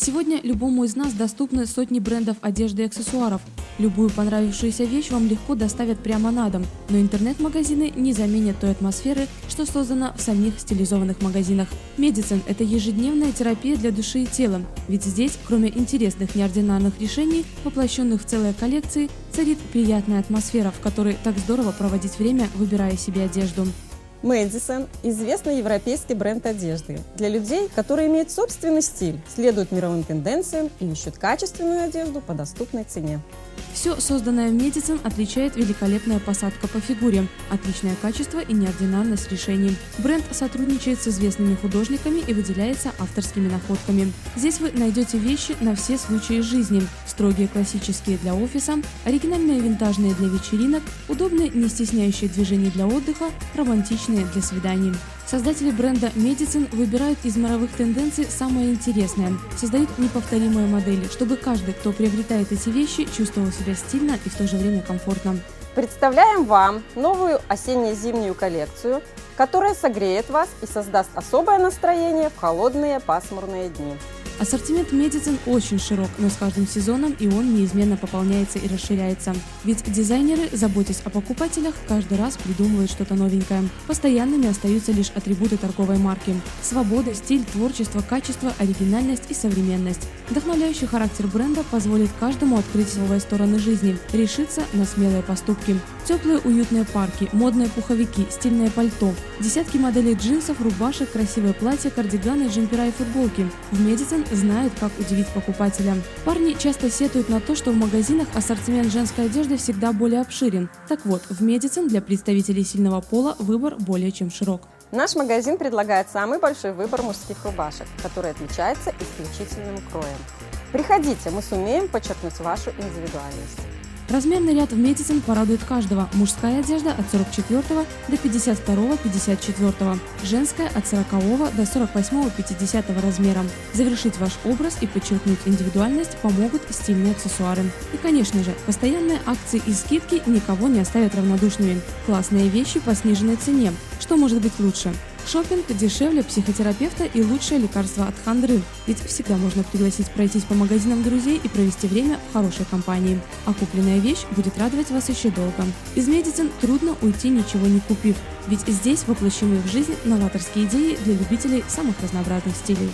Сегодня любому из нас доступны сотни брендов одежды и аксессуаров. Любую понравившуюся вещь вам легко доставят прямо на дом, но интернет-магазины не заменят той атмосферы, что создана в самих стилизованных магазинах. Медицин – это ежедневная терапия для души и тела, ведь здесь, кроме интересных неординарных решений, воплощенных в целые коллекции, царит приятная атмосфера, в которой так здорово проводить время, выбирая себе одежду. Мэдисон – известный европейский бренд одежды для людей, которые имеют собственный стиль, следуют мировым тенденциям и ищут качественную одежду по доступной цене. Все созданное в Медицин отличает великолепная посадка по фигуре, отличное качество и неординарность решений. Бренд сотрудничает с известными художниками и выделяется авторскими находками. Здесь вы найдете вещи на все случаи жизни. Строгие классические для офиса, оригинальные винтажные для вечеринок, удобные, не стесняющие движений для отдыха, романтичные для свиданий. Создатели бренда Medicine выбирают из мировых тенденций самое интересное, создают неповторимые модели, чтобы каждый, кто приобретает эти вещи, чувствовал себя стильно и в то же время комфортно. Представляем вам новую осенне-зимнюю коллекцию, которая согреет вас и создаст особое настроение в холодные пасмурные дни. Ассортимент Медицин очень широк, но с каждым сезоном и он неизменно пополняется и расширяется. Ведь дизайнеры, заботясь о покупателях, каждый раз придумывают что-то новенькое. Постоянными остаются лишь атрибуты торговой марки. Свобода, стиль, творчество, качество, оригинальность и современность. Вдохновляющий характер бренда позволит каждому открыть новые стороны жизни, решиться на смелые поступки. Теплые уютные парки, модные пуховики, стильное пальто, десятки моделей джинсов, рубашек, красивые платья, кардиганы, джемпера и футболки. В Медицин знают, как удивить покупателя. Парни часто сетуют на то, что в магазинах ассортимент женской одежды всегда более обширен. Так вот, в Медицин для представителей сильного пола выбор более чем широк. Наш магазин предлагает самый большой выбор мужских рубашек, который отличается исключительным кроем. Приходите, мы сумеем подчеркнуть вашу индивидуальность. Размерный ряд в Медицин порадует каждого. Мужская одежда от 44 до 52-54, женская от 40 до 48-50 размера. Завершить ваш образ и подчеркнуть индивидуальность помогут стильные аксессуары. И, конечно же, постоянные акции и скидки никого не оставят равнодушными. Классные вещи по сниженной цене. Что может быть лучше? Шопинг дешевле психотерапевта и лучшее лекарство от хандры. Ведь всегда можно пригласить пройтись по магазинам друзей и провести время в хорошей компании. А купленная вещь будет радовать вас еще долго. Из медицин трудно уйти ничего не купив. Ведь здесь воплощены в жизнь новаторские идеи для любителей самых разнообразных стилей.